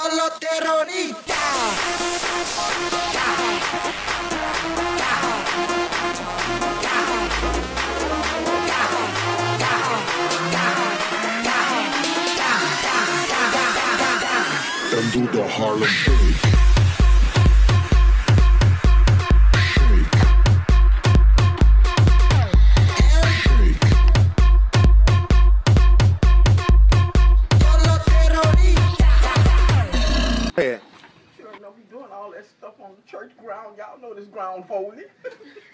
Terroristas. and do the Harlem. Shake. Sure enough, we doing all that stuff on the church ground. Y'all know this ground holy.